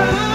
time.